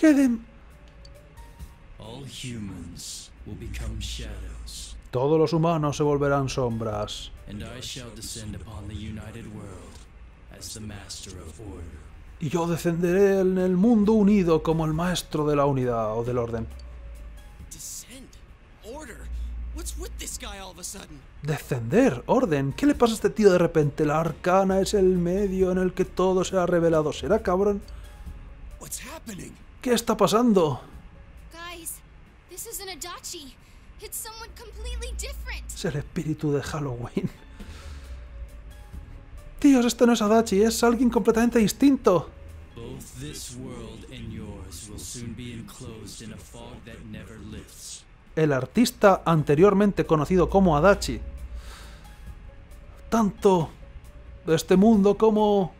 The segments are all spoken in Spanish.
¿Qué de... All humans will become shadows, Todos los humanos se volverán sombras. Y yo descenderé en el mundo unido como el maestro de la unidad o del orden. Descender, orden. ¿Qué le pasa a este tío de repente? La arcana es el medio en el que todo será revelado. ¿Será cabrón? What's happening? ¿Qué está pasando? Es el espíritu de Halloween. Tíos, este no es Adachi, es alguien completamente distinto. Both this world and yours will soon be enclosed in a fog that never lifts. El artista anteriormente conocido como Adachi. Tanto este mundo como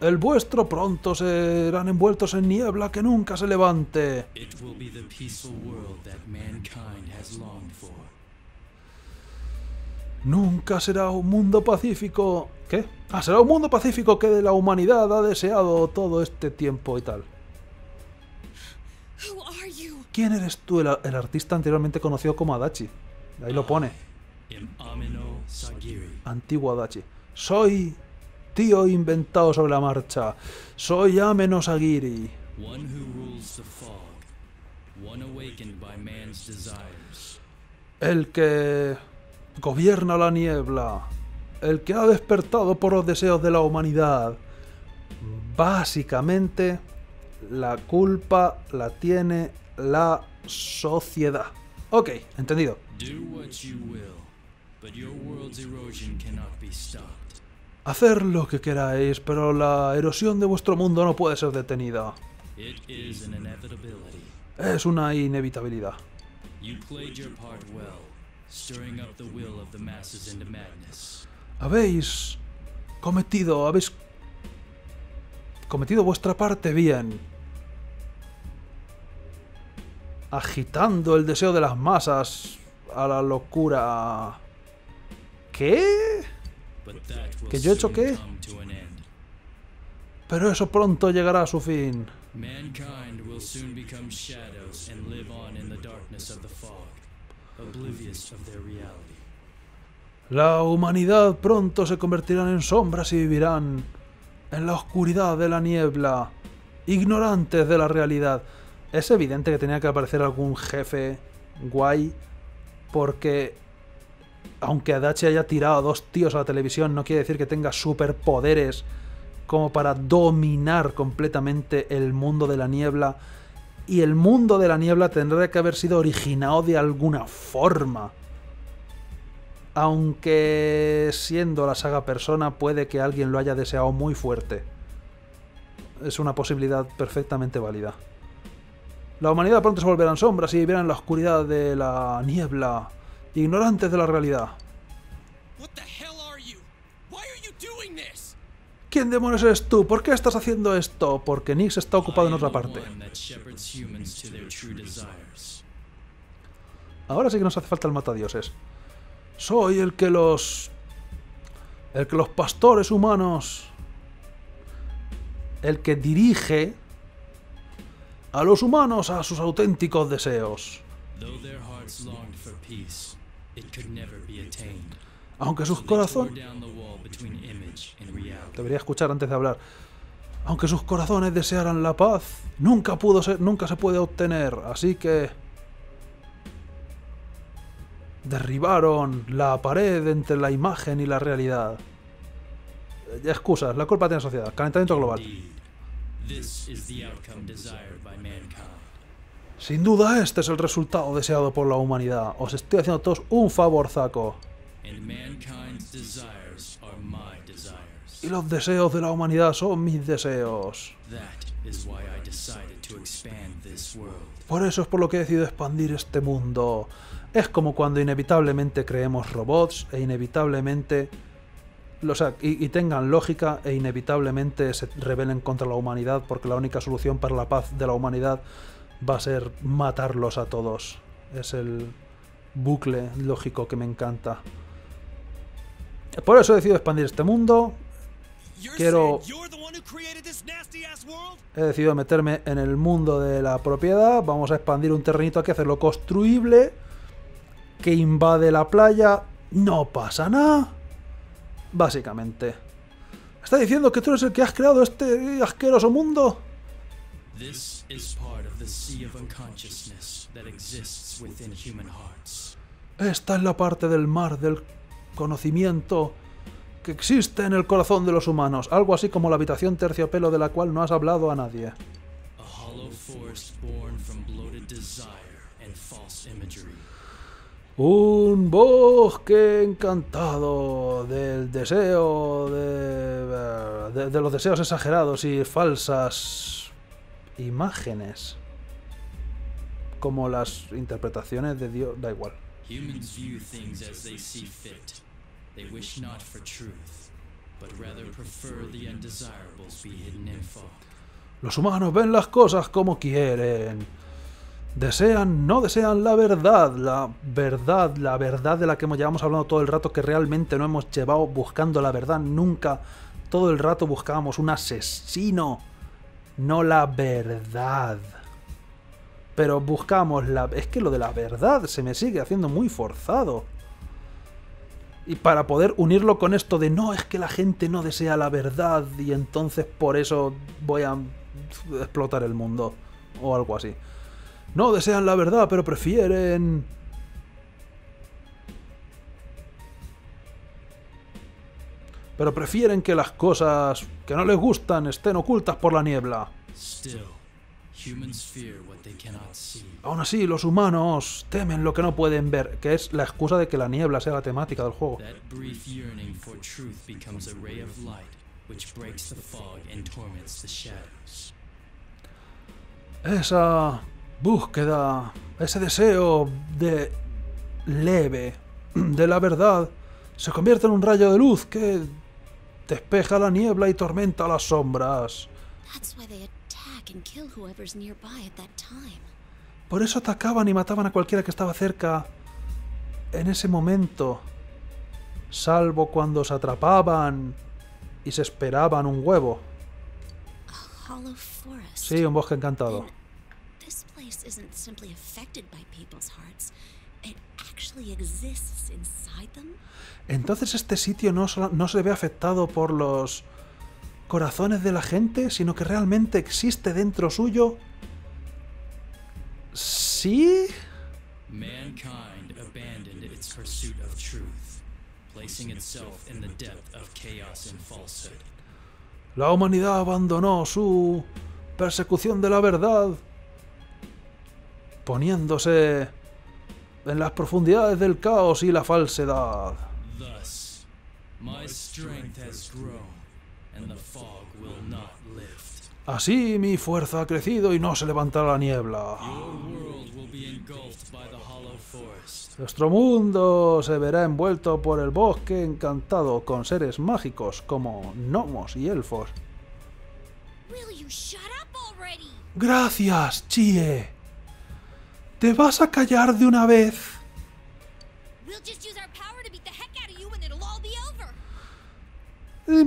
el vuestro pronto serán envueltos en niebla que nunca se levante. It will be the peaceful world that mankind has longed for. Nunca será un mundo pacífico. ¿Qué? Ah, será un mundo pacífico que de la humanidad ha deseado todo este tiempo y tal. ¿Quién eres tú, el, el artista anteriormente conocido como Adachi? Ahí lo pone. Sagiri. Antiguo Adachi. Soy tío inventado sobre la marcha. Soy Ameno Sagiri. One who rules the fog. One awakened by man's desires. El que gobierna la niebla. El que ha despertado por los deseos de la humanidad. Básicamente, la culpa la tiene la sociedad. Ok, entendido. Do what you will, but your world's erosion cannot be stopped. Hacer lo que queráis, pero la erosión de vuestro mundo no puede ser detenida. Es una inevitabilidad. Habéis cometido, habéis cometido vuestra parte bien. Agitando el deseo de las masas a la locura. ¿Qué? ¿Que yo he hecho qué? Pero eso pronto llegará a su fin. La humanidad pronto se convertirán en sombras y vivirán en la oscuridad de la niebla, ignorantes de la realidad. Es evidente que tenía que aparecer algún jefe guay, porque aunque Adachi haya tirado a dos tíos a la televisión, no quiere decir que tenga superpoderes como para dominar completamente el mundo de la niebla. Y el mundo de la niebla tendrá que haber sido originado de alguna forma. Aunque siendo la saga persona puede que alguien lo haya deseado muy fuerte. Es una posibilidad perfectamente válida. La humanidad pronto se volverán sombras y vivirán en la oscuridad de la niebla, ignorantes de la realidad. ¿Quién demonios eres tú? ¿Por qué estás haciendo esto? Porque Nix está ocupado en otra parte. Ahora sí que nos hace falta el matadioses. Soy el que los. El que los pastores humanos. El que dirige a los humanos a sus auténticos deseos. Aunque sus corazones. Debería escuchar antes de hablar. Aunque sus corazones desearan la paz, nunca pudo ser, nunca se puede obtener. Así que derribaron la pared entre la imagen y la realidad. Eh, Excusas, la culpa tiene la sociedad. Calentamiento global. This is the outcome desired by mankind. Sin duda, este es el resultado deseado por la humanidad. Os estoy haciendo a todos un favor, Zaco. And mankind's desires are my desires. Y los deseos de la humanidad son mis deseos. Por eso es por lo que he decidido expandir este mundo. Es como cuando inevitablemente creemos robots e inevitablemente... O sea, y, y tengan lógica e inevitablemente se rebelen contra la humanidad porque la única solución para la paz de la humanidad va a ser matarlos a todos. Es el bucle lógico que me encanta. Por eso he decidido expandir este mundo. Quiero-? He decidido meterme en el mundo de la propiedad. Vamos a expandir un terrenito aquí, hacerlo construible. Que invade la playa. No pasa nada. Básicamente. ¿Está diciendo que tú eres el que has creado este asqueroso mundo? This is part of the sea of unconsciousness that exists within human hearts. Esta es la parte del mar del conocimiento que existe en el corazón de los humanos. Algo así como la habitación terciopelo de la cual no has hablado a nadie. A hollow forest born from bloated desire and false imagery. Un bosque encantado del deseo de, de, de los deseos exagerados y falsas imágenes. Como las interpretaciones de Dios, da igual. Humans view things as they see fit. They wish not for truth, but rather prefer the undesirables be hidden in fog. Los humanos ven las cosas como quieren. Desean, no desean la verdad, la verdad, la verdad de la que hemos llevamos hablando todo el rato, que realmente no hemos llevado buscando la verdad nunca. Todo el rato buscábamos un asesino, no la verdad. Pero buscamos la... Es que lo de la verdad se me sigue haciendo muy forzado. Y para poder unirlo con esto de no, es que la gente no desea la verdad y entonces por eso voy a explotar el mundo. O algo así. No desean la verdad, pero prefieren... Pero prefieren que las cosas que no les gustan estén ocultas por la niebla. Aún así, los humanos temen lo que no pueden ver, que es la excusa de que la niebla sea la temática del juego. Esa búsqueda, ese deseo de leve de la verdad, se convierte en un rayo de luz que despeja la niebla y tormenta las sombras. Por eso atacaban y mataban a cualquiera que estaba cerca en ese momento, salvo cuando se atrapaban y se esperaban un huevo. Sí, un bosque encantado. Entonces este sitio no se ve afectado por los corazones de la gente, sino que realmente existe dentro suyo. ¿Sí? Mankind abandoned its pursuit of truth, placing itself in the depth of chaos and falsehood. La humanidad abandonó su persecución de la verdad, poniéndose en las profundidades del caos y la falsedad. Así mi fuerza ha crecido y no se levantará la niebla. Your world will be engulfed by the hollow forest. Nuestro mundo se verá envuelto por el bosque encantado con seres mágicos como gnomos y elfos. Will you shut up already? Gracias, Chie. ¿Te vas a callar de una vez? We'll just use our power to beat the heck out of you and it'll all be over. Eh,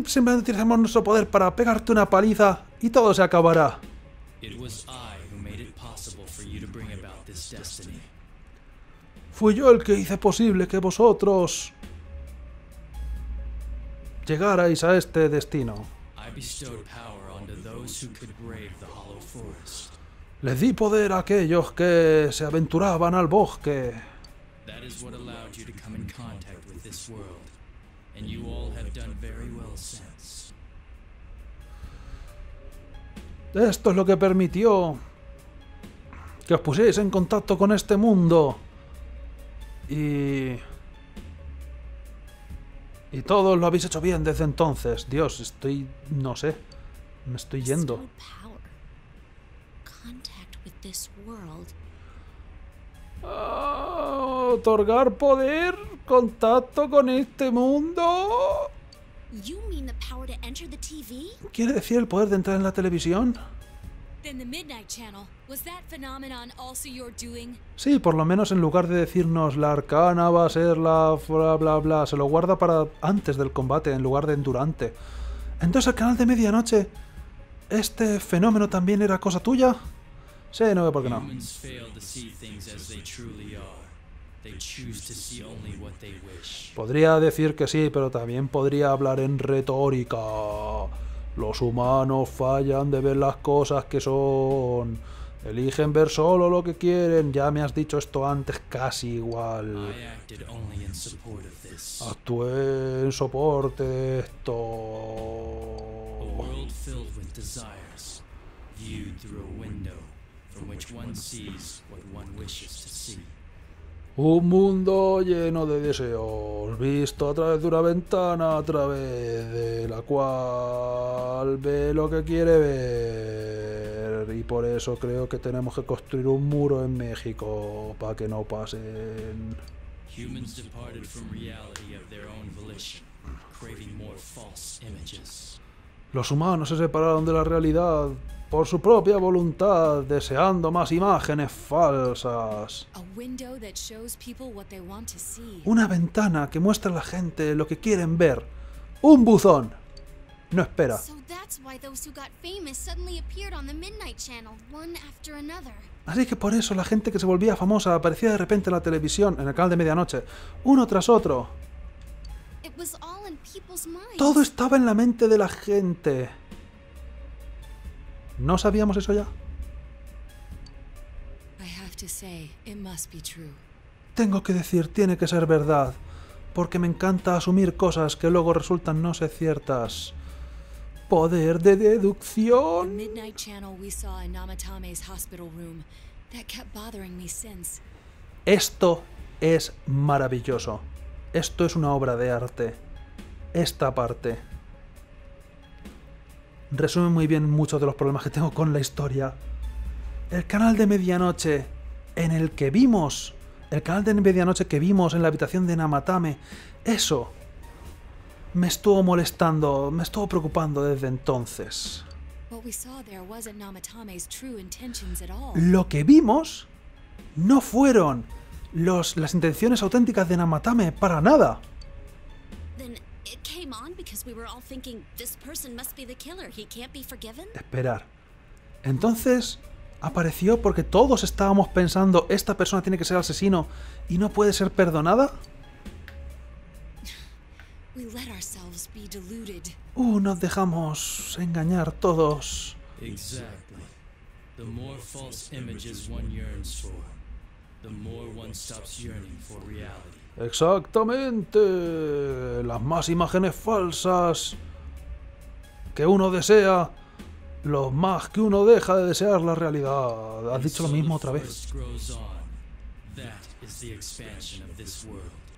Simplemente utilizamos nuestro poder para pegarte una paliza y todo se acabará. Fui yo el que hice posible que vosotros llegarais a este destino. Les di poder a aquellos que se aventuraban al bosque. That is what allowed you to come in contact with this world, and you all have done very well since. Esto es lo que permitió que os pusierais en contacto con este mundo. Y... Y todos lo habéis hecho bien desde entonces. Dios, estoy... no sé. Me estoy yendo. Bestowed power. Contact with this world. Ah, otorgar poder, contacto con este mundo. You mean the power to enter the TV? ¿Quiere decir el poder de entrar en la televisión? Then the Midnight Channel, was that phenomenon also your doing? Sí, por lo menos en lugar de decirnos la arcana va a ser la bla bla bla, se lo guarda para antes del combate en lugar de en durante. Entonces el canal de medianoche ¿Este fenómeno también era cosa tuya? Sí, no veo por qué no. Podría decir que sí, pero también podría hablar en retórica. Los humanos fallan de ver las cosas que son. Eligen ver solo lo que quieren. Ya me has dicho esto antes casi igual. Actué en soporte de esto. Un mundo lleno de deseos, visto a través de una ventana, a través de la cual ve lo que quiere ver. Y por eso creo que tenemos que construir un muro en México para que no pasen. Humans departed from reality of their own volition, craving more false images. Los humanos se separaron de la realidad por su propia voluntad, deseando más imágenes falsas. Una ventana que muestra a la gente lo que quieren ver. Un buzón. No espera. Así que por eso la gente que se volvía famosa aparecía de repente en la televisión, en el canal de medianoche, uno tras otro. Todo estaba en la mente de la gente. ¿No sabíamos eso ya? Tengo que decir, tiene que ser verdad, porque me encanta asumir cosas que luego resultan no ser ciertas. Poder de deducción. Esto es maravilloso. Esto es una obra de arte. Esta parte resume muy bien muchos de los problemas que tengo con la historia. El canal de medianoche en el que vimos, el canal de medianoche que vimos en la habitación de Namatame, eso me estuvo molestando, me estuvo preocupando desde entonces. Lo que vimos no fueron los, las intenciones auténticas de Namatame para nada. Then it came on because we were all thinking this person must be the killer. He can't be forgiven. Esperar. Entonces apareció porque todos estábamos pensando esta persona tiene que ser asesino y no puede ser perdonada. We let ourselves be deluded. Uh, nos dejamos engañar todos. Exactly. The more false images one yearns for, the more one stops yearning for reality. Exactamente. Las más imágenes falsas que uno desea, lo más que uno deja de desear la realidad. Has dicho lo mismo otra vez.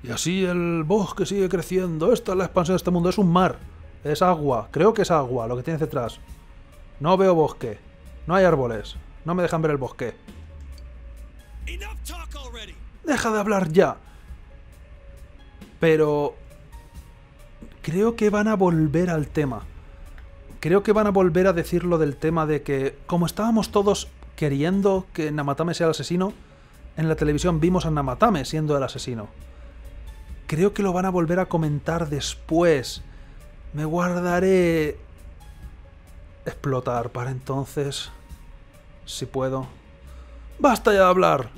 Y así el bosque sigue creciendo. Esta es la expansión de este mundo. Es un mar. Es agua. Creo que es agua lo que tienes detrás. No veo bosque. No hay árboles. No me dejan ver el bosque. Deja de hablar ya. Pero... Creo que van a volver al tema. Creo que van a volver a decir lo del tema de que, como estábamos todos queriendo que Namatame sea el asesino, en la televisión vimos a Namatame siendo el asesino. Creo que lo van a volver a comentar después. Me guardaré explotar para entonces, si puedo. Basta ya de hablar.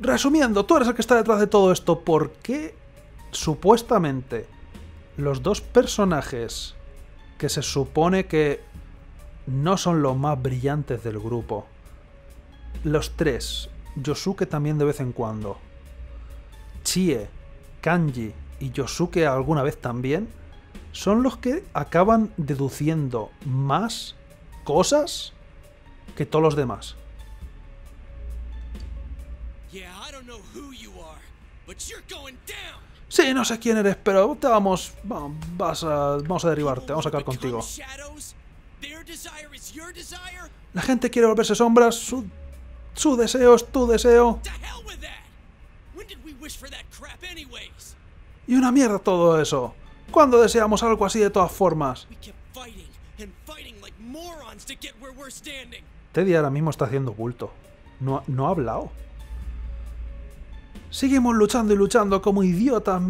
Resumiendo, tú eres el que está detrás de todo esto. ¿Por qué supuestamente los dos personajes que se supone que no son los más brillantes del grupo, los tres, Yosuke también de vez en cuando, Chie, Kanji y Yosuke alguna vez también, son los que acaban deduciendo más cosas que todos los demás? Sí, no sé quién eres, pero te vamos. va- Vas a, vamos a derribarte, vamos a acabar contigo. La gente quiere volverse sombras, su, su deseo es tu deseo. Y una mierda todo eso. ¿Cuándo deseamos algo así de todas formas? Teddy ahora mismo está haciendo bulto. No, no ha hablado. Seguimos luchando y luchando como idiotas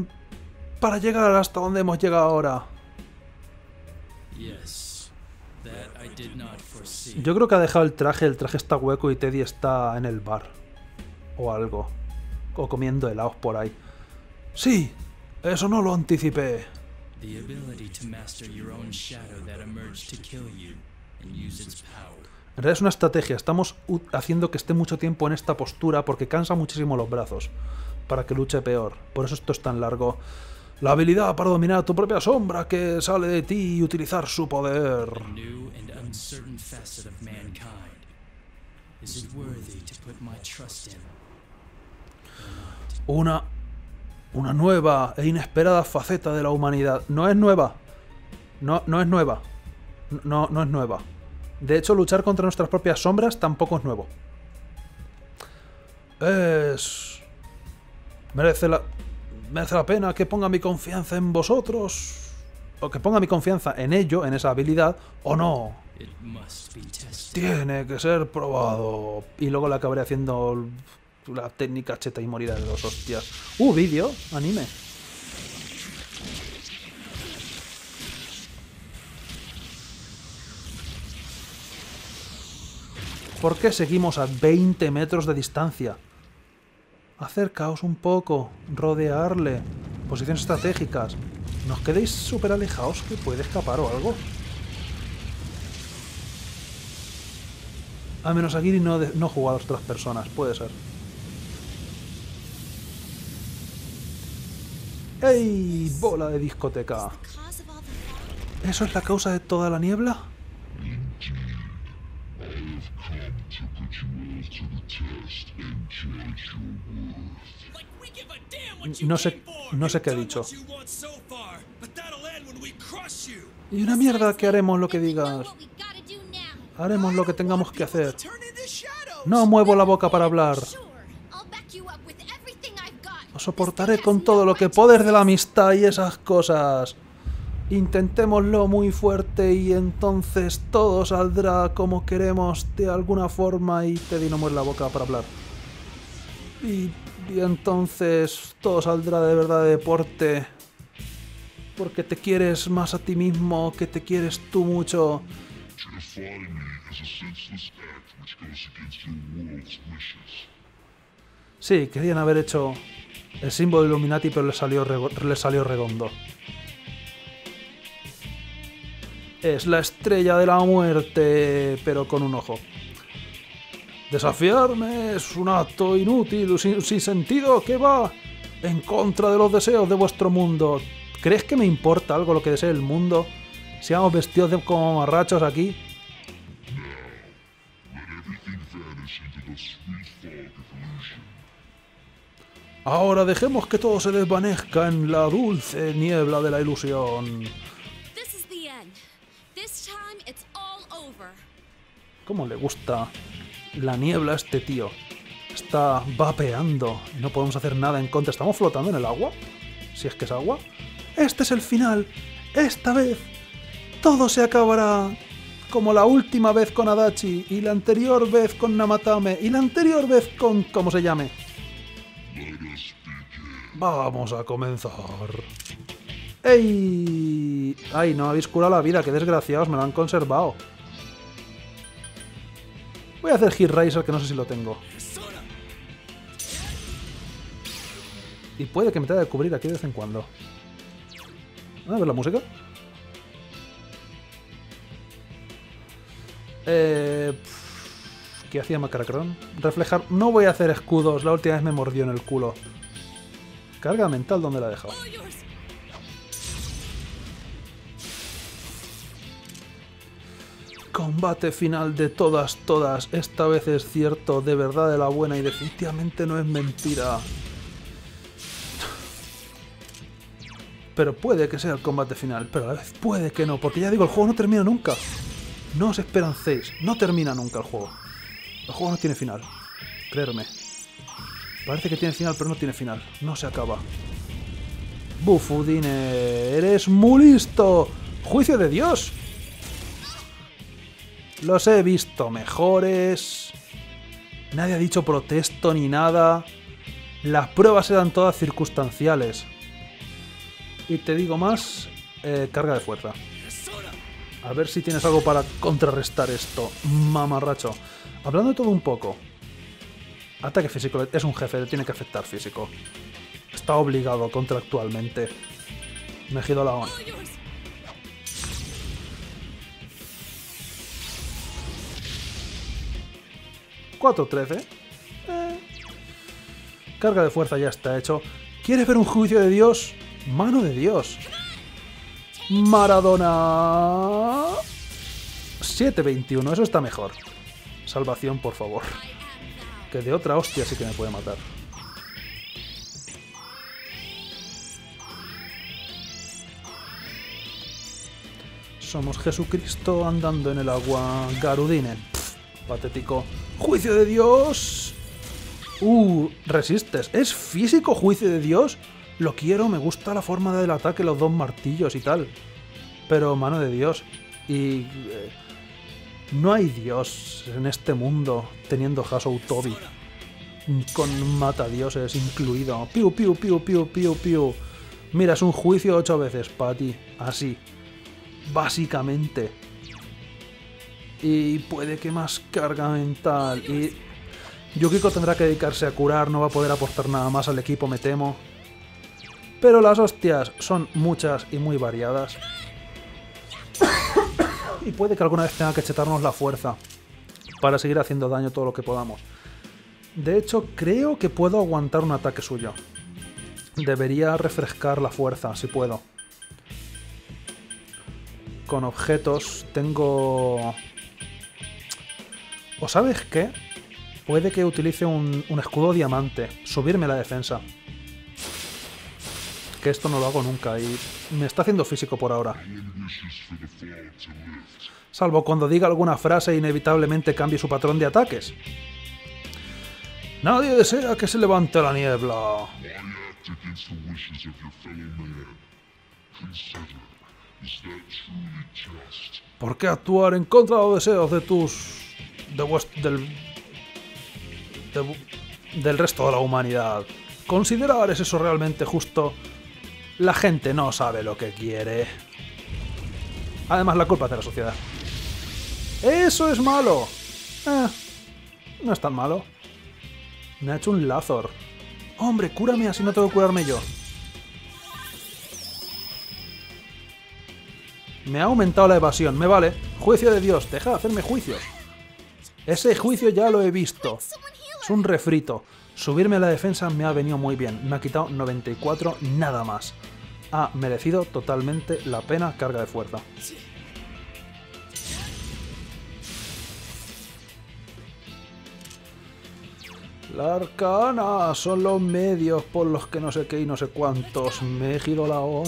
para llegar hasta donde hemos llegado ahora. Yo creo que ha dejado el traje, el traje está hueco y Teddy está en el bar. O algo. O comiendo helados por ahí. Sí, eso no lo anticipé. En realidad es una estrategia. Estamos haciendo que esté mucho tiempo en esta postura porque cansa muchísimo los brazos. Para que luche peor. Por eso esto es tan largo. La habilidad para dominar tu propia sombra que sale de ti y utilizar su poder. Una. Una nueva e inesperada faceta de la humanidad. No es nueva. No, no es nueva. No, no es nueva. De hecho, luchar contra nuestras propias sombras tampoco es nuevo. Es. Merece la. Merece la pena que ponga mi confianza en vosotros. O que ponga mi confianza en ello, en esa habilidad, o no. Tiene que ser probado. Y luego le acabaré haciendo la técnica cheta y morida de dos hostias. Uh, vídeo, anime. ¿Por qué seguimos a 20 metros de distancia? Acercaos un poco, rodearle. Posiciones estratégicas. ¿No os quedéis súper alejados que puede escapar o algo? A menos Aguirre no, de- no a otras personas, puede ser. ¡Ey! Bola de discoteca. ¿Eso es la causa de toda la niebla? No sé, no sé qué ha dicho. Y una mierda que haremos lo que digas. Haremos lo que tengamos que hacer. No muevo la boca para hablar. Os soportaré con todo lo que poder de la amistad y esas cosas. Intentémoslo muy fuerte y entonces todo saldrá como queremos de alguna forma y no mueve la boca para hablar. Y, entonces todo saldrá de verdad de deporte. Porque te quieres más a ti mismo que te quieres tú mucho. Sí, querían haber hecho el símbolo Illuminati, pero le salió redondo. Es la estrella de la muerte, pero con un ojo. Desafiarme es un acto inútil, sin, sentido, que va en contra de los deseos de vuestro mundo. ¿Crees que me importa algo lo que desee el mundo? Si vamos vestidos de como marrachos aquí. Ahora dejemos que todo se desvanezca en la dulce niebla de la ilusión. ¿Cómo le gusta la niebla a este tío? Está vapeando y no podemos hacer nada en contra. ¿Estamos flotando en el agua? Si es que es agua. Este es el final. Esta vez todo se acabará. Como la última vez con Adachi y la anterior vez con Namatame y la anterior vez con... ¿Cómo se llame? Vamos a comenzar. ¡Ey! ¡Ay, no habéis curado la vida! ¡Qué desgraciados! Me lo han conservado. Voy a hacer Hit Racer, que no sé si lo tengo. Y puede que me tenga que cubrir aquí de vez en cuando. A ver la música. Eh, ¿Qué hacía Macaracron? Reflejar. No voy a hacer escudos. La última vez me mordió en el culo. Carga mental, ¿dónde la he dejado? Combate final de todas, todas. Esta vez es cierto, de verdad de la buena y definitivamente no es mentira. Pero puede que sea el combate final, pero a la vez puede que no, porque ya digo, el juego no termina nunca. No os esperancéis, no termina nunca el juego. El juego no tiene final, creerme. Parece que tiene final, pero no tiene final. No se acaba. Bufudine, eres muy listo. Juicio de Dios. Los he visto mejores. Nadie ha dicho protesto ni nada. Las pruebas eran todas circunstanciales. Y te digo más, eh, carga de fuerza. A ver si tienes algo para contrarrestar esto, mamarracho. Hablando de todo un poco. Ataque físico, es un jefe, le tiene que afectar físico. Está obligado contractualmente. Me giro la ON. 4-13. Eh. Carga de fuerza ya está hecho. ¿Quieres ver un juicio de Dios? Mano de Dios. Maradona. 7-21, eso está mejor. Salvación, por favor. Que de otra hostia sí que me puede matar. Somos Jesucristo andando en el agua. Garudine. Patético. ¡Juicio de Dios! Uh, resistes. ¿Es físico juicio de Dios? Lo quiero, me gusta la forma del ataque, los dos martillos y tal. Pero mano de Dios. Y... eh, no hay Dios en este mundo teniendo Hasou Tobi. Con matadioses incluido. Piu, piu, piu, piu, piu, piu. Mira, es un juicio ocho veces para ti. Así. Básicamente. Y puede que más carga mental. Y Yukiko tendrá que dedicarse a curar, no va a poder aportar nada más al equipo, me temo. Pero las hostias son muchas y muy variadas. y puede que alguna vez tenga que chetarnos la fuerza para seguir haciendo daño todo lo que podamos. De hecho, creo que puedo aguantar un ataque suyo. Debería refrescar la fuerza, si puedo. Con objetos tengo... ¿O sabes qué? Puede que utilice un, escudo diamante. Subirme la defensa. Que esto no lo hago nunca y me está haciendo físico por ahora. Salvo cuando diga alguna frase e inevitablemente cambie su patrón de ataques. Nadie desea que se levante la niebla. ¿Por qué actuar en contra de los deseos de tus... de del... de del resto de la humanidad? ¿Considerar es eso realmente justo? La gente no sabe lo que quiere. Además, la culpa es de la sociedad. ¡Eso es malo! Eh, no es tan malo. Me ha hecho un Lazor. Hombre, cúrame así no tengo que curarme yo. Me ha aumentado la evasión, me vale. Juicio de Dios, deja de hacerme juicios. Ese juicio ya lo he visto. Es un refrito. Subirme a la defensa me ha venido muy bien. Me ha quitado 94 nada más. Ha merecido totalmente la pena carga de fuerza. La arcana son los medios por los que no sé qué y no sé cuántos. Me he giro la on.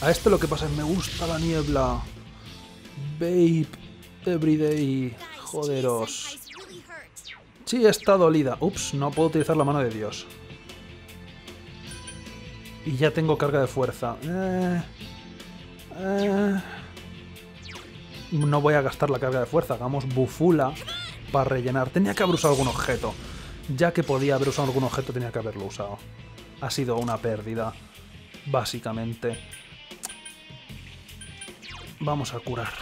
A este lo que pasa es me gusta la niebla. Vape everyday. Joderos. Sí, está dolida. Ups, no puedo utilizar la mano de Dios. Y ya tengo carga de fuerza. Eh, eh. No voy a gastar la carga de fuerza. Hagamos bufula para rellenar. Tenía que haber usado algún objeto. Ya que podía haber usado algún objeto, tenía que haberlo usado. Ha sido una pérdida. Básicamente. Vamos a curar.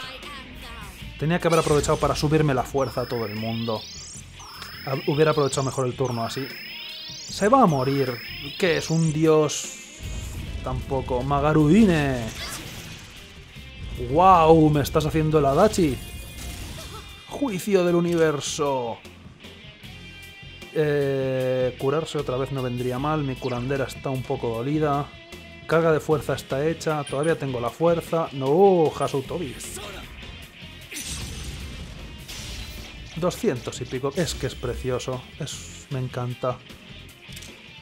Tenía que haber aprovechado para subirme la fuerza a todo el mundo. Hubiera aprovechado mejor el turno así. Se va a morir. ¿Qué es? ¿Un dios? Tampoco. Magarudine. ¡Wow! Me estás haciendo el Adachi. Juicio del universo. Eh, curarse otra vez no vendría mal. Mi curandera está un poco dolida. Carga de fuerza está hecha. Todavía tengo la fuerza. No, Hasou 200 y pico. Es que es precioso. Es, me encanta.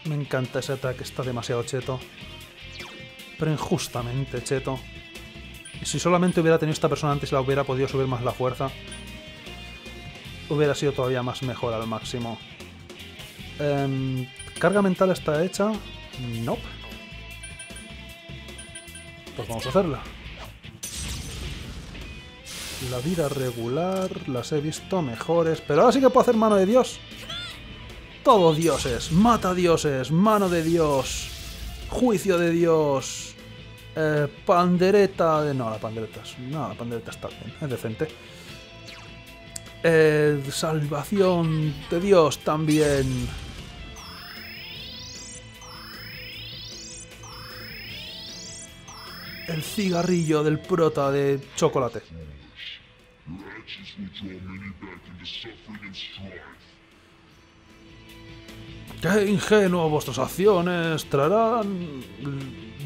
Me encanta ese ataque. Está demasiado cheto. Pero injustamente cheto. Y si solamente hubiera tenido esta persona antes, la hubiera podido subir más la fuerza. Hubiera sido todavía más mejor al máximo. Em, ¿Carga mental está hecha? Nope. Pues vamos a hacerla. La vida regular, las he visto mejores, pero ahora sí que puedo hacer mano de Dios. Todo dioses, mata dioses, mano de Dios, juicio de Dios. Eh, pandereta de... No, la pandereta... es- No, la pandereta está bien, es decente. Eh, salvación de Dios también. El cigarrillo del prota de chocolate. Your actions will draw many back into suffering and strife. ¡Qué ingenuo! Vuestras acciones traerán...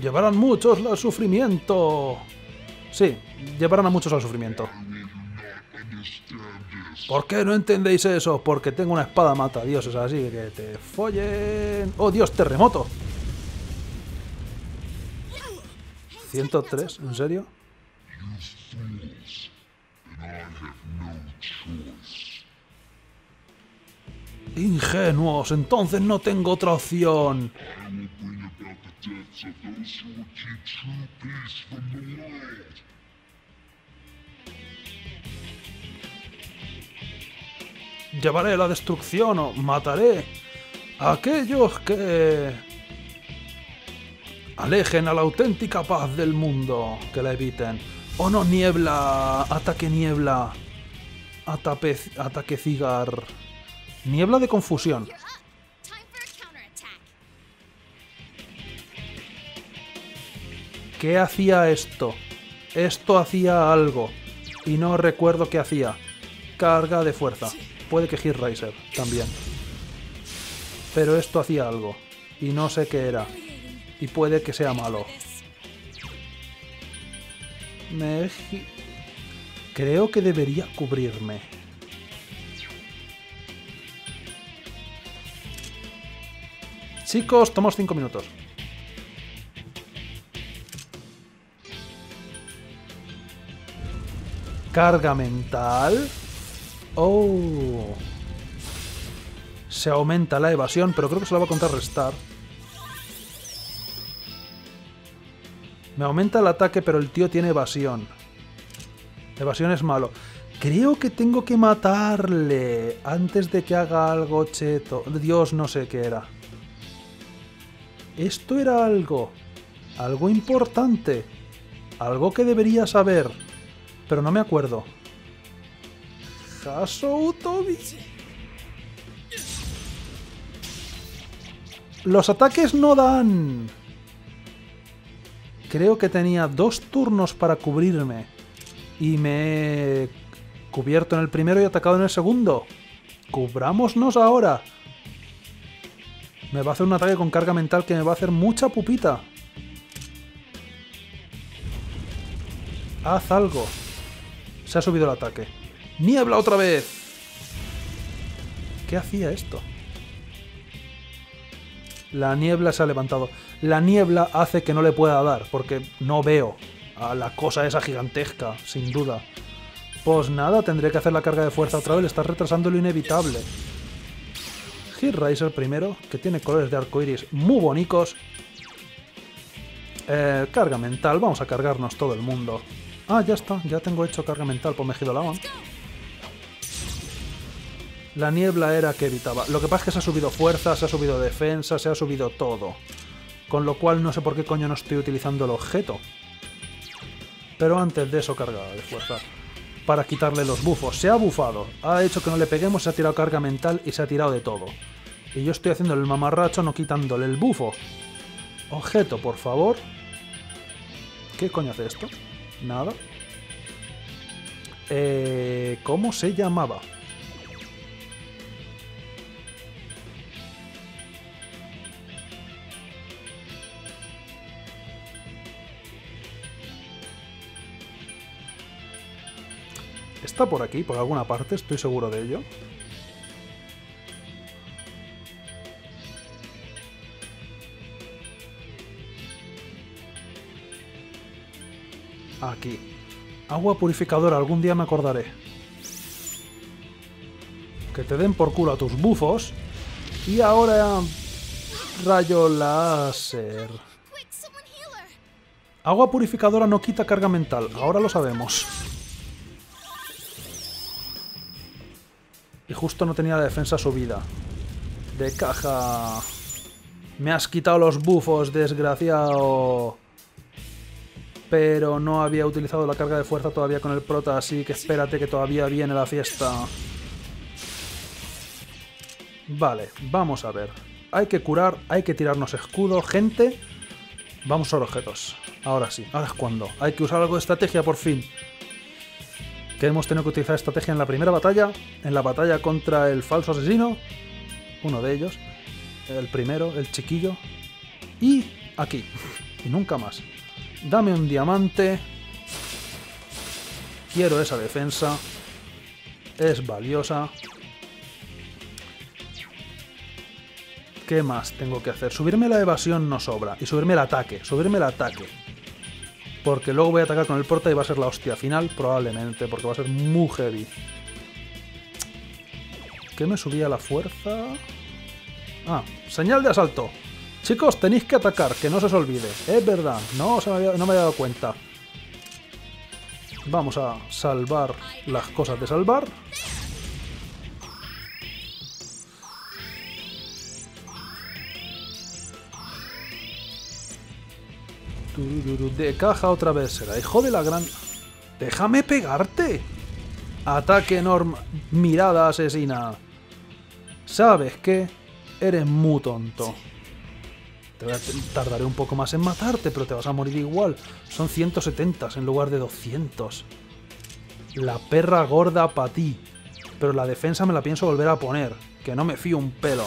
llevarán muchos al sufrimiento. Sí, llevarán a muchos al sufrimiento. ¿Por qué no entendéis eso? Porque tengo una espada mata dioses, así que te follen... ¡Oh, Dios, terremoto! 103, ¿en serio? Ingenuos, entonces no tengo otra opción. Llevaré la destrucción o mataré a aquellos que alejen a la auténtica paz del mundo, que la eviten. O no, niebla, ataque niebla, atape, ataque cigar. Niebla de confusión. Counterattack. ¿Qué hacía esto? Esto hacía algo. Y no recuerdo qué hacía. Carga de fuerza. Puede que Hit Riser también. Pero esto hacía algo. Y no sé qué era. Y puede que sea malo. Creo que debería cubrirme. Chicos, tomamos 5 minutos. Carga mental. Oh. Se aumenta la evasión, pero creo que se la va a contrarrestar. Me aumenta el ataque, pero el tío tiene evasión. Evasión es malo. Creo que tengo que matarle antes de que haga algo cheto. Dios, no sé qué era. Esto era algo. Algo importante. Algo que debería saber. Pero no me acuerdo. Hasou Tobi. Los ataques no dan. Creo que tenía dos turnos para cubrirme. Y me he cubierto en el primero y atacado en el segundo. Cubrámonos ahora. Me va a hacer un ataque con carga mental que me va a hacer mucha pupita. Haz algo. Se ha subido el ataque. ¡Niebla otra vez! ¿Qué hacía esto? La niebla se ha levantado. La niebla hace que no le pueda dar, porque no veo a la cosa esa gigantesca, sin duda. Pues nada, tendré que hacer la carga de fuerza otra vez, le estás retrasando lo inevitable. Hit Riser primero, que tiene colores de arcoiris muy bonitos. Eh, carga mental, vamos a cargarnos todo el mundo. Ah, ya está, ya tengo hecho carga mental, pues me giro la mano. La niebla era que evitaba. Lo que pasa es que se ha subido fuerza, se ha subido defensa, se ha subido todo. Con lo cual no sé por qué coño no estoy utilizando el objeto. Pero antes de eso carga de fuerza. Para quitarle los bufos. Se ha bufado. Ha hecho que no le peguemos, se ha tirado carga mental y se ha tirado de todo. Y yo estoy haciendo el mamarracho no quitándole el bufo. Objeto, por favor. ¿Qué coño hace esto? Nada. Eh, ¿Cómo se llamaba? Está por aquí, por alguna parte, estoy seguro de ello. Aquí. Agua purificadora, algún día me acordaré. Que te den por culo a tus bufos. Y ahora... Rayo láser. Agua purificadora no quita carga mental, ahora lo sabemos. Y justo no tenía la defensa subida. De caja. Me has quitado los bufos, desgraciado. pero no había utilizado la carga de fuerza todavía con el prota, así que espérate que todavía viene la fiesta. Vale, vamos a ver. Hay que curar, hay que tirarnos escudo, gente. Vamos a los objetos. Ahora sí, ahora es cuando. Hay que usar algo de estrategia por fin. Que hemos tenido que utilizar estrategia en la primera batalla, en la batalla contra el falso asesino, uno de ellos, el primero, el chiquillo, y aquí, y nunca más. Dame un diamante. Quiero esa defensa. Es valiosa. ¿Qué más tengo que hacer? Subirme la evasión no sobra. Y subirme el ataque. Subirme el ataque. Porque luego voy a atacar con el porta y va a ser la hostia final, probablemente, porque va a ser muy heavy. ¿Qué me subía la fuerza? Ah, señal de asalto. Chicos, tenéis que atacar, que no se os olvide. Es verdad, no, se me no me había dado cuenta. Vamos a salvar las cosas de salvar. De caja otra vez será. Hijo de la gran... ¡Déjame pegarte! Ataque enorme. Mirada asesina. ¿Sabes qué? Eres muy tonto. Te tardaré un poco más en matarte, pero te vas a morir igual. Son 170 en lugar de 200. La perra gorda para ti. Pero la defensa me la pienso volver a poner. Que no me fío un pelo.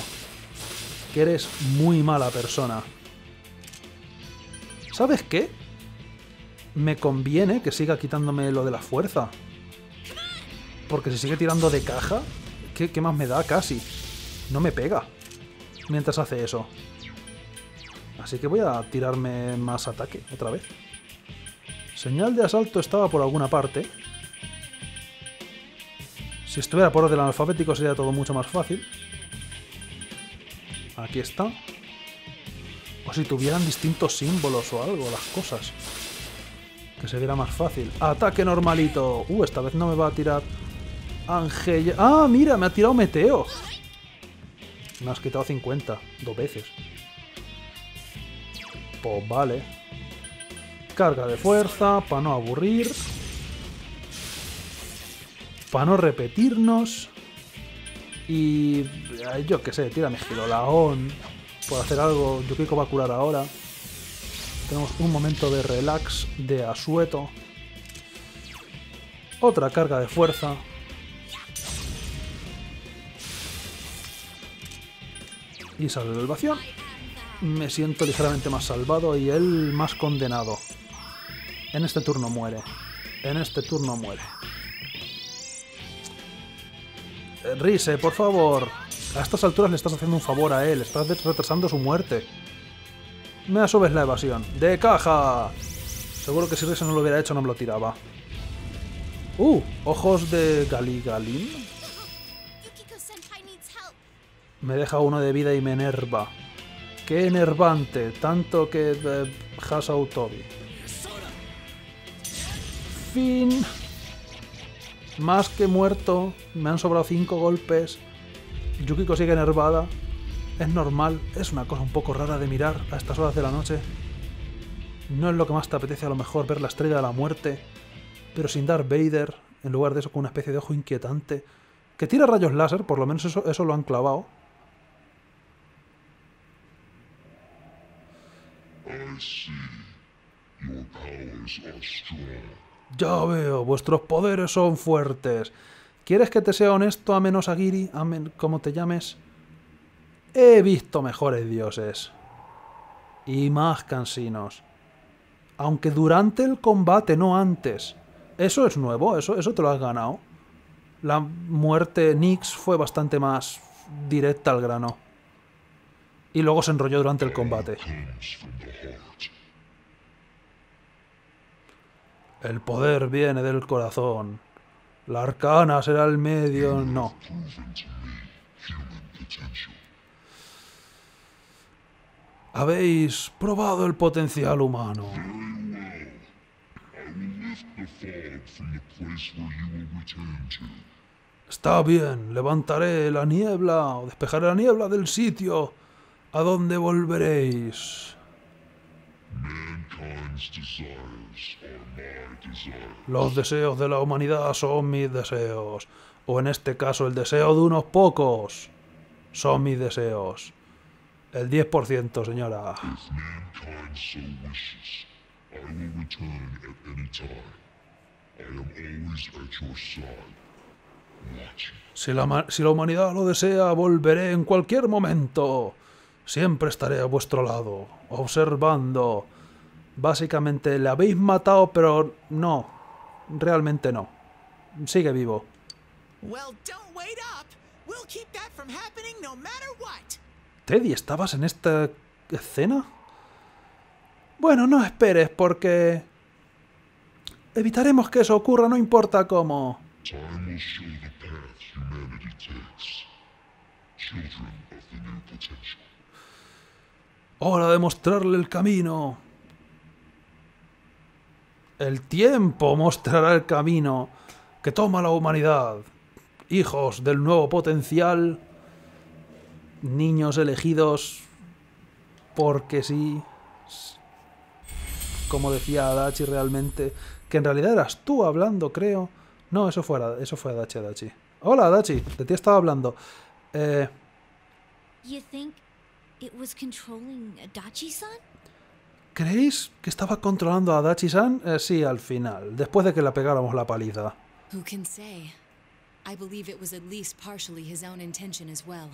Que eres muy mala persona. ¿Sabes qué? Me conviene que siga quitándome lo de la fuerza. Porque si sigue tirando de caja, ¿qué, más me da casi? No me pega. Mientras hace eso. Así que voy a tirarme más ataque otra vez. Señal de asalto estaba por alguna parte. Si estuviera por orden alfabético sería todo mucho más fácil. Aquí está. Si tuvieran distintos símbolos o algo, las cosas. Que se viera más fácil. Ataque normalito. Uh, esta vez no me va a tirar... Ángel... Ah, mira, me ha tirado Meteo. Me has quitado 50. Dos veces. Pues vale. Carga de fuerza, para no aburrir. Para no repetirnos. Y... eh, Yo qué sé, tírame Gilolaón. Por hacer algo, Yukiko va a curar ahora. Tenemos un momento de relax, de asueto. Otra carga de fuerza. Y salvación. Me siento ligeramente más salvado y él más condenado. En este turno muere. En este turno muere. Eh, Rise, por favor. A estas alturas le estás haciendo un favor a él. Estás retrasando su muerte. Me subes la evasión. ¡De caja! Seguro que si Rise no lo hubiera hecho no me lo tiraba. ¡Uh! Ojos de help. Me deja uno de vida y me enerva. ¡Qué enervante! Tanto que... Eh, Tobi. Fin. Más que muerto. Me han sobrado cinco golpes. Yukiko sigue enervada. Es normal. Es una cosa un poco rara de mirar a estas horas de la noche. No es lo que más te apetece a lo mejor ver la estrella de la muerte. Pero sin dar Vader. En lugar de eso con una especie de ojo inquietante. Que tira rayos láser. Por lo menos eso, eso lo han clavado. Ya veo, vuestros poderes son fuertes. ¿Quieres que te sea honesto, a menos Aguiri, amen, como te llames? He visto mejores dioses. Y más cansinos. Aunque durante el combate, no antes. Eso es nuevo, eso, eso te lo has ganado. La muerte Nix fue bastante más directa al grano. Y luego se enrolló durante el combate. El poder viene del corazón. La arcana será el medio. No. Habéis probado el potencial humano. Está bien, levantaré la niebla o despejaré la niebla del sitio a donde volveréis. Los deseos de la humanidad son mis deseos. O en este caso, el deseo de unos pocos son mis deseos. El 10%, señora. Si la, si la humanidad lo desea, volveré en cualquier momento. Siempre estaré a vuestro lado, observando. Básicamente, le habéis matado, pero no. Realmente no. Sigue vivo. Teddy, ¿estabas en esta escena? Bueno, no esperes, porque... Evitaremos que eso ocurra, no importa cómo. Hora de mostrarle el camino. El tiempo mostrará el camino que toma la humanidad. Hijos del nuevo potencial. Niños elegidos porque sí. Como decía Adachi realmente. Que en realidad eras tú hablando, creo. No, eso fue, eso fue Adachi Adachi. Hola Adachi, de ti estaba hablando. Eh, Adachi-san? ¿Creéis que estaba controlando a Adachi-san? Eh, sí, al final, después de que le pegáramos la paliza. Who can say? I believe it was at least partially his own intention as well.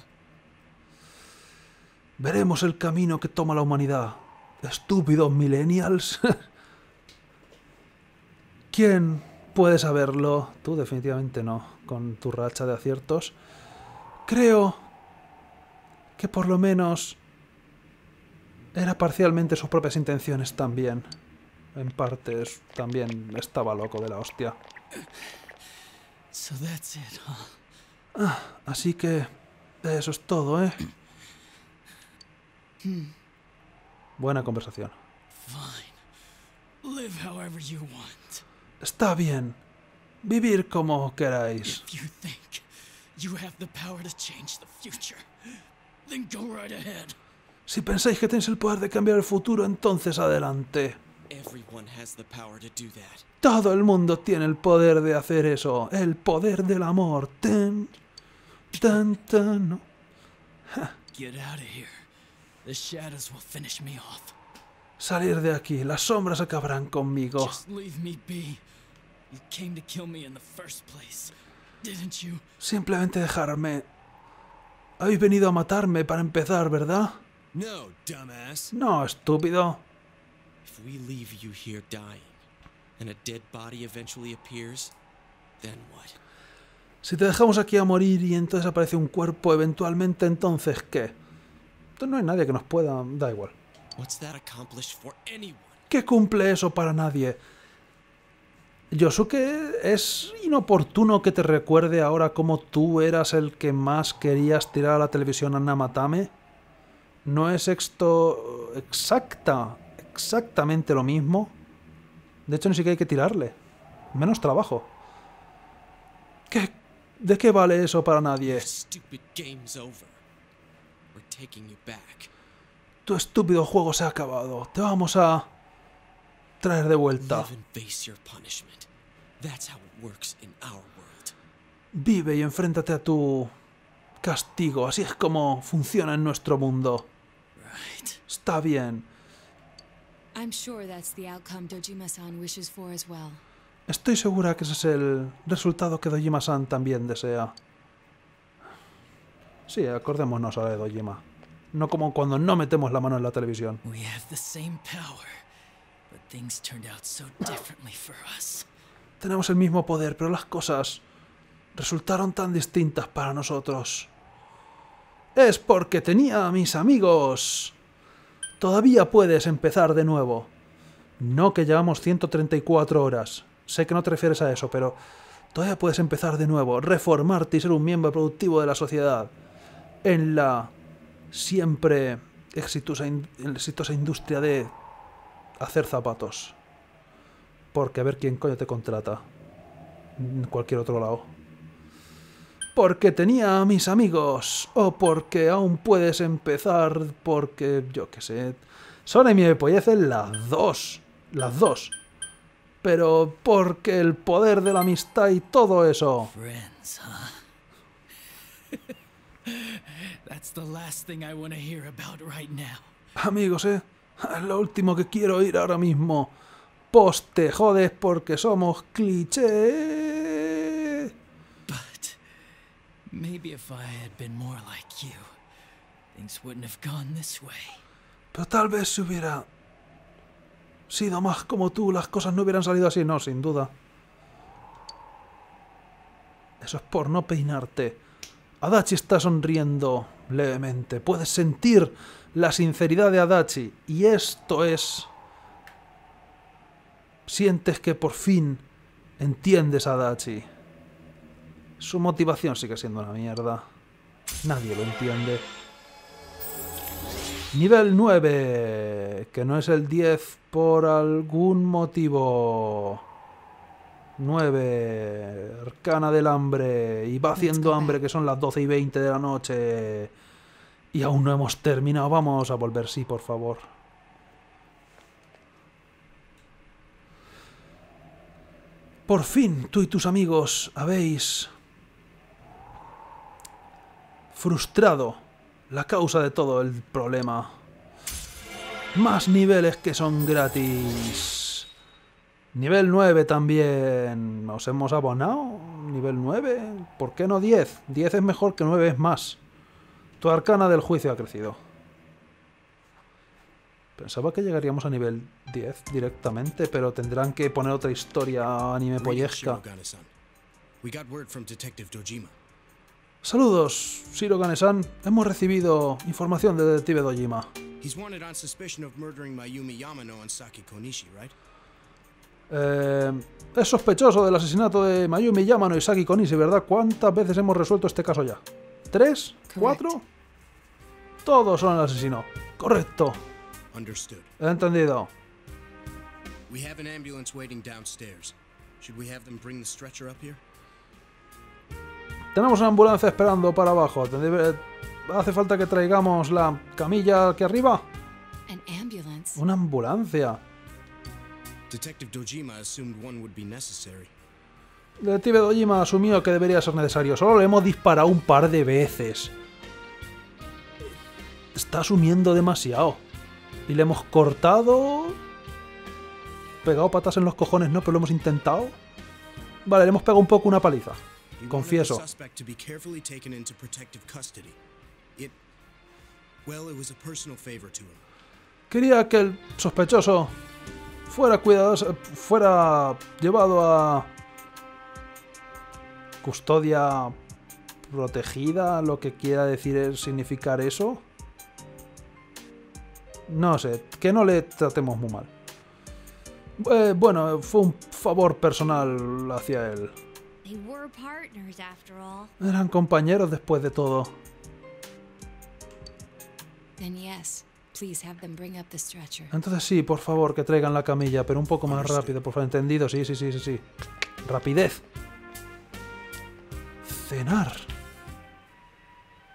Veremos el camino que toma la humanidad. Estúpidos millennials. ¿Quién puede saberlo? Tú definitivamente no, con tu racha de aciertos. Creo que por lo menos era parcialmente sus propias intenciones también. En partes también estaba loco de la hostia. So that's it, huh? Así que eso es todo, ¿eh? Buena conversación. Fine. Live however you want. Está bien. Vivir como queráis. If you think you have the power to change the future, then go right ahead. Si pensáis que tenéis el poder de cambiar el futuro, entonces adelante. Todo el mundo tiene el poder de hacer eso. El poder del amor. Ten, tan, off. Salir de aquí. Las sombras acabarán conmigo. Simplemente dejarme. Habéis venido a matarme para empezar, ¿verdad? No, dumbass. No, estúpido. If we leave you here dying, and a dead body eventually appears, then what? Si te dejamos aquí a morir y entonces aparece un cuerpo eventualmente, entonces ¿qué? Entonces no hay nadie que nos pueda... Da igual. What's that accomplish for anyone? ¿Qué cumple eso para nadie? Yosuke, es inoportuno que te recuerde ahora cómo tú eras el que más querías tirar a la televisión a Namatame. ¿No es esto exacta, exactamente lo mismo? De hecho, ni siquiera hay que tirarle. Menos trabajo. ¿Qué, ¿De qué vale eso para nadie? Tu estúpido juego se ha acabado. Te vamos a traer de vuelta. Vive y enfréntate a tu castigo. Así es como funciona en nuestro mundo. Right. Está bien. I'm sure that's the outcome Dojima-san wishes for as well. Estoy segura que ese es el resultado que Dojima-san también desea. Sí, acordémonos ahora de Dojima. No como cuando no metemos la mano en la televisión. We have the same power, but things turned out so differently for us. Tenemos el mismo poder, pero las cosas resultaron tan distintas para nosotros. Es porque tenía a mis amigos. Todavía puedes empezar de nuevo. No que llevamos 134 horas. Sé que no te refieres a eso, pero todavía puedes empezar de nuevo, reformarte y ser un miembro productivo de la sociedad. En la siempre exitosa, exitosa industria de hacer zapatos. Porque a ver quién coño te contrata. En cualquier otro lado. Porque tenía a mis amigos. O porque aún puedes empezar. Porque, yo qué sé. Son y mi empollece las dos. Las dos. Pero porque el poder de la amistad y todo eso. Friends, huh? That's the last thing I want to hear about right now. Amigos, eh. Es lo último que quiero oír ahora mismo. Poste, jodes porque somos cliché. But maybe if I had been more like you, things wouldn't have gone this way. Pero tal vez si hubiera sido más como tú, las cosas no hubieran salido así. No, sin duda. Eso es por no peinarte. Adachi está sonriendo levemente. Puedes sentir la sinceridad de Adachi. Y esto es... Sientes que por fin entiendes a Adachi. Su motivación sigue siendo una mierda. Nadie lo entiende. Nivel 9, que no es el 10 por algún motivo. 9, Arcana del Hambre, y va haciendo hambre que son las 12 y 20 de la noche. Y aún no hemos terminado, vamos a volver, sí, por favor. Por fin, tú y tus amigos habéis frustrado la causa de todo el problema. Más niveles que son gratis. Nivel 9 también. ¿Nos hemos abonado? Nivel 9. ¿Por qué no 10? 10 es mejor que 9 es más. Tu arcana del juicio ha crecido. Pensaba que llegaríamos a nivel 10 directamente, pero tendrán que poner otra historia anime pollesca. Shirogane-san. We got word from Detective Dojima. Saludos, Shirogane-san. Hemos recibido información de Detective Dojima. He's wanted on suspicion of murdering Mayumi Yamano and Saki Konishi, right? Eh, es sospechoso del asesinato de Mayumi Yamano y Saki Konishi, ¿verdad? ¿Cuántas veces hemos resuelto este caso ya? ¿Tres? ¿Cuatro? Todos son el asesino. Correcto. Understood. Entendido. We have an ambulance waiting downstairs. Should we have them bring the stretcher up here? Tenemos una ambulancia esperando para abajo. Tendré- ¿Hace falta que traigamos la camilla aquí arriba? An ambulance? Una ambulancia. Detective Dojima assumed one would be necessary. Detective Dojima asumió que debería ser necesario. Solo le hemos disparado un par de veces. Está asumiendo demasiado. Y le hemos cortado... Pegado patas en los cojones, ¿no? Pero lo hemos intentado. Vale, le hemos pegado un poco una paliza. Confieso. Quería que el sospechoso fuera cuidadoso, fuera llevado a custodia protegida, lo que quiera decir es significar eso. No sé, que no le tratemos muy mal. Eh, bueno, fue un favor personal hacia él. They were partners after all. Eran compañeros después de todo. Then yes, please have them bring up the stretcher. Entonces sí, por favor, que traigan la camilla, pero un poco más rápido, por favor. ¿Entendido? Sí, sí, sí, sí, sí. Rapidez. Cenar.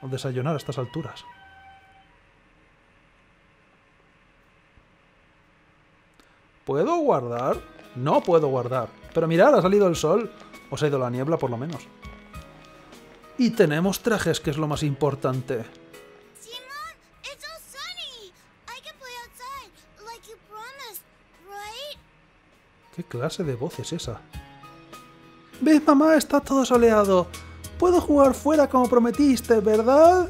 O desayunar a estas alturas. ¿Puedo guardar? No puedo guardar. Pero mirad, ha salido el sol. O se ha ido la niebla, por lo menos. Y tenemos trajes, que es lo más importante. ¿Qué clase de voz es esa? ¿Ves, mamá? Está todo soleado. Puedo jugar fuera como prometiste, ¿verdad?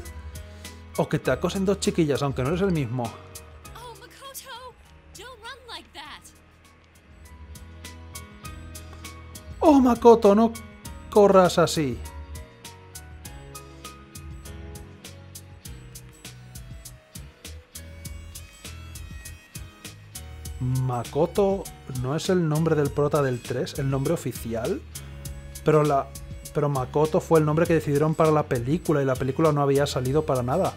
O que te acosen dos chiquillas, aunque no eres el mismo. Oh, Makoto, no corras así. Makoto no es el nombre del prota del 3, el nombre oficial. Pero la. Pero Makoto fue el nombre que decidieron para la película y la película no había salido para nada.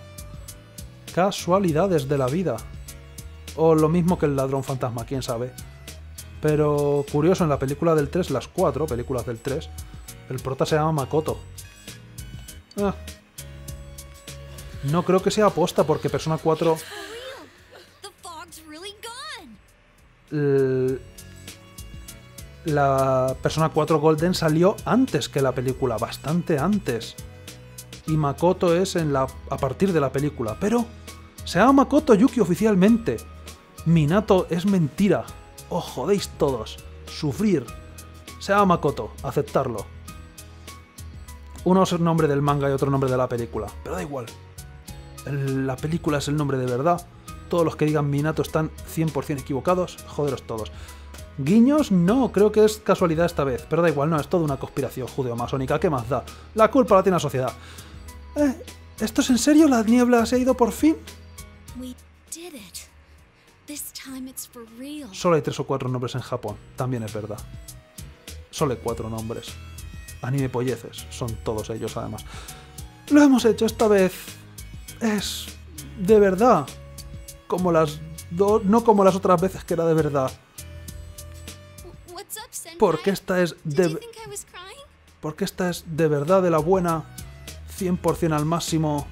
Casualidades de la vida. O lo mismo que el ladrón fantasma, quién sabe. Pero curioso, en la película del 3, las cuatro películas del 3, el prota se llama Makoto. Ah. No creo que sea aposta porque Persona 4... The fog's l- la Persona 4 Golden salió antes que la película, bastante antes. Y Makoto es en la, a partir de la película. Pero se llama Makoto Yuki oficialmente. Minato es mentira. Os jodéis todos. Sufrir. Se llama Makoto. Aceptarlo. Uno es el nombre del manga y otro nombre de la película. Pero da igual. La película es el nombre de verdad. Todos los que digan Minato están 100% equivocados. Joderos todos. Guiños, no, creo que es casualidad esta vez. Pero da igual, no, es toda una conspiración judeo-masónica. ¿Qué más da? La culpa la tiene la sociedad. Eh, ¿Esto es en serio? ¿La niebla se ha ido por fin? Solo hay tres o cuatro nombres en Japón. También es verdad. Solo hay cuatro nombres. Anime polleces. Son todos ellos, además. Lo hemos hecho esta vez. Es de verdad. Como las dos. No como las otras veces que era de verdad. Porque esta es de. Porque esta es de verdad de la buena. 100% al máximo.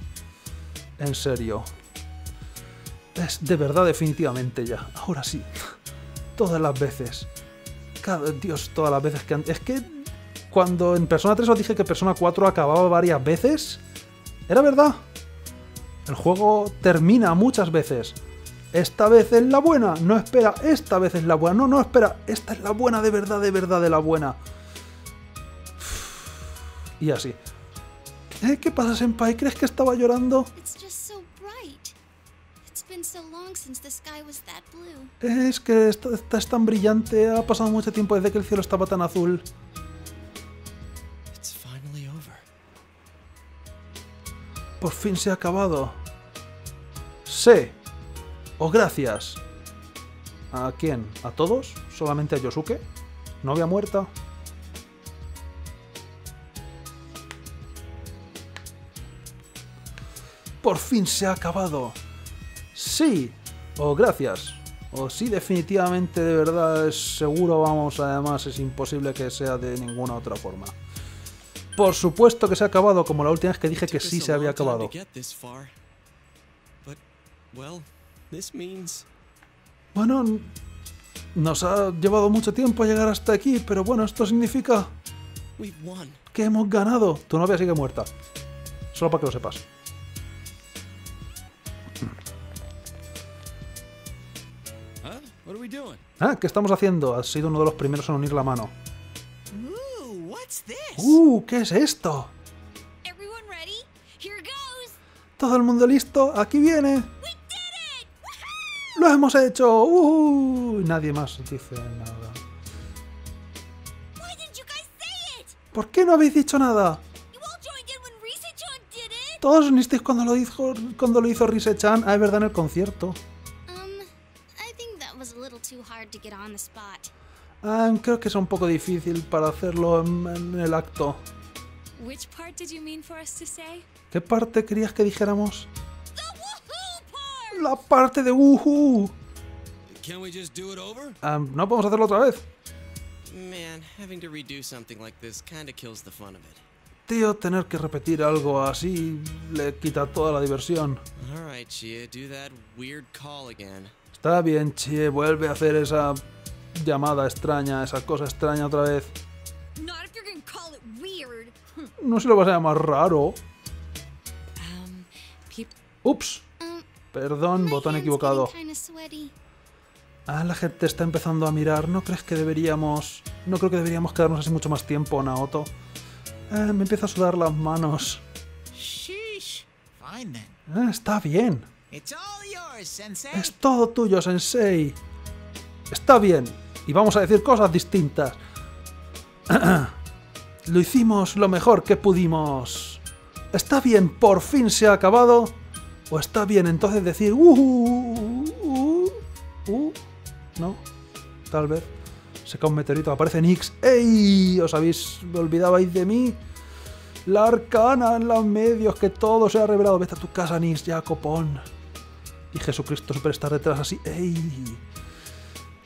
En serio. Es de verdad definitivamente ya. Ahora sí. Todas las veces. Cada Dios, todas las veces que han- Es que cuando en Persona 3 os dije que Persona 4 acababa varias veces. Era verdad. El juego termina muchas veces. Esta vez es la buena. No espera, esta vez es la buena. No, no espera. Esta es la buena de verdad, de verdad, de la buena. Y así. ¿Eh? ¿Qué pasa, Senpai? ¿Crees que estaba llorando? Es que esta, esta es tan brillante. Ha pasado mucho tiempo desde que el cielo estaba tan azul. It's finally over. Por fin se ha acabado. Sí. O gracias. ¿A quién? ¿A todos? ¿Solamente a Yosuke? ¿Novia muerta? Por fin se ha acabado. Sí. O gracias. O sí, definitivamente, de verdad, es seguro, vamos, además es imposible que sea de ninguna otra forma. Por supuesto que se ha acabado, como la última vez que dije que sí se había acabado. Bueno, nos ha llevado mucho tiempo llegar hasta aquí, pero bueno, esto significa que hemos ganado. Tu novia sigue muerta. Solo para que lo sepas. Ah, ¿qué estamos haciendo? Has sido uno de los primeros en unir la mano. Ooh, what's this? ¡Uh! ¿Qué es esto? ¿Todo el mundo listo? ¡Aquí viene! ¡Lo hemos hecho! ¡Uh! Nadie más dice nada. ¿Por qué no habéis dicho nada? Todos unisteis cuando lo hizo, cuando lo hizo Rise-chan. Ah, es verdad, en el concierto. Ah, creo que es un poco difícil para hacerlo en- en el acto. Which part did you mean for us to say? ¿Qué parte querías que dijéramos? The woohoo part! La parte de over? Ah, no podemos hacerlo otra vez. Man, having to redo something like this kinda kills the fun of it. Tío, tener que repetir algo así le quita toda la diversión. Está bien, Chie, vuelve a hacer esa llamada extraña, esa cosa extraña otra vez. No se lo vas a llamar raro. Um, Ups, Um, perdón, botón equivocado. Ah, la gente está empezando a mirar. ¿No crees que deberíamos... No creo que deberíamos quedarnos así mucho más tiempo, Naoto? Ah, me empieza a sudar las manos. Ah, está bien. Es todo tuyo, Sensei. Está bien. Y vamos a decir cosas distintas. lo hicimos lo mejor que pudimos. Está bien, por fin se ha acabado. O está bien entonces decir... Uh, uh, uh, no, tal vez. Se cae un meteorito, aparece Nix. ¡Ey! ¿Os habéis olvidabais de mí? La arcana en los medios, que todo se ha revelado. Vete a tu casa, Nix, ya, copón. Y Jesucristo Superstar detrás así. ¡Ey!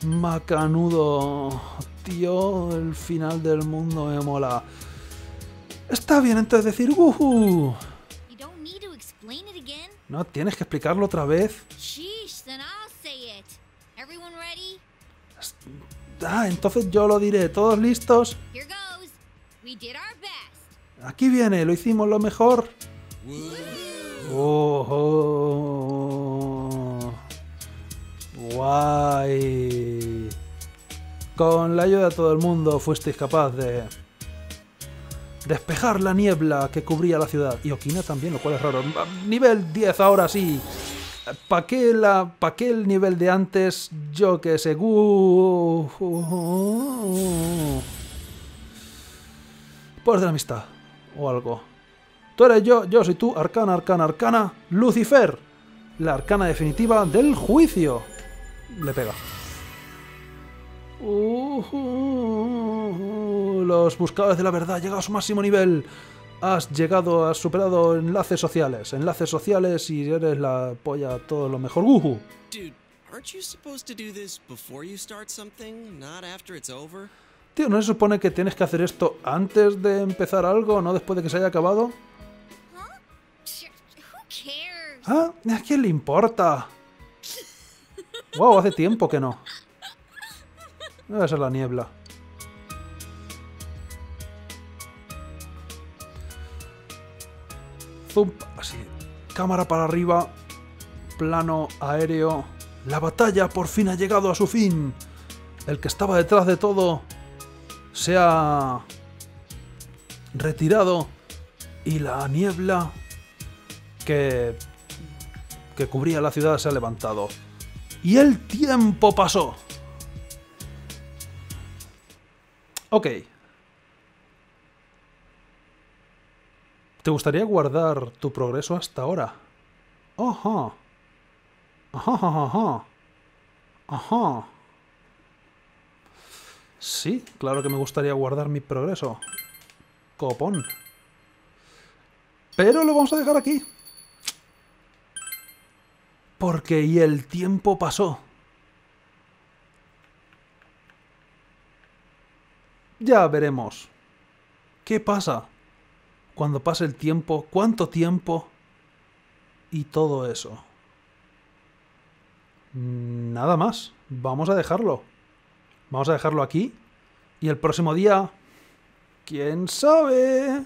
Macanudo. Tío, el final del mundo me mola. Está bien entonces decir ¡Uhu! You don't need to explain it again. No tienes que explicarlo otra vez. Ah, entonces yo lo diré. ¿Todos listos? Aquí viene, lo hicimos lo mejor. Oh, oh. Guay. Con la ayuda de todo el mundo fuisteis capaz de despejar la niebla que cubría la ciudad. Y Okina también, lo cual es raro. Nivel 10 ahora sí. ¿Para qué, la, pa' qué el nivel de antes? Yo que sé. Uh, de la amistad. O algo. Tú eres yo, yo soy tú. Arcana, arcana, arcana. Lucifer. La arcana definitiva del juicio. Le pega. Uh, uh, los buscadores de la verdad, llegado a su máximo nivel. Has llegado, has superado enlaces sociales. Enlaces sociales y eres la polla, todo lo mejor. Over? Tío, ¿no se supone que tienes que hacer esto antes de empezar algo, no después de que se haya acabado? ¿Ah? ¿A quién le importa? Wow, hace tiempo que no. Debe ser la niebla. Zoom, así. Cámara para arriba. Plano aéreo. La batalla por fin ha llegado a su fin. El que estaba detrás de todo se ha retirado y la niebla que que cubría la ciudad se ha levantado. Y el tiempo pasó. Ok. ¿Te gustaría guardar tu progreso hasta ahora? Ajá. Ajá, ajá, ajá. Ajá. Sí, claro que me gustaría guardar mi progreso. Copón. Pero lo vamos a dejar aquí. Porque y el tiempo pasó. Ya veremos. ¿Qué pasa? Cuando pase el tiempo, cuánto tiempo y todo eso. Nada más. Vamos a dejarlo. Vamos a dejarlo aquí. Y el próximo día... ¿Quién sabe?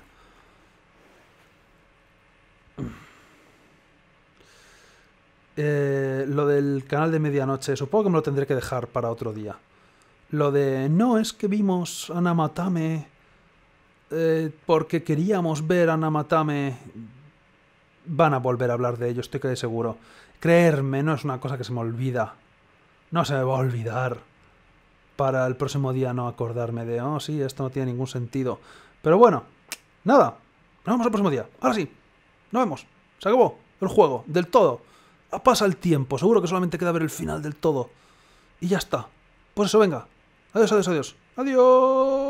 Eh, lo del canal de medianoche, supongo que me lo tendré que dejar para otro día. Lo de no es que vimos a Namatame eh, porque queríamos ver a Namatame. Van a volver a hablar de ello, estoy seguro. Creerme, no es una cosa que se me olvida. No se me va a olvidar. Para el próximo día no acordarme de, oh, sí, esto no tiene ningún sentido. Pero bueno, nada. Nos vemos el próximo día. Ahora sí. Nos vemos. Se acabó el juego, del todo. Pasa el tiempo, seguro que solamente queda ver el final del todo. Y ya está. Pues eso, venga. Adiós, adiós, adiós. Adiós.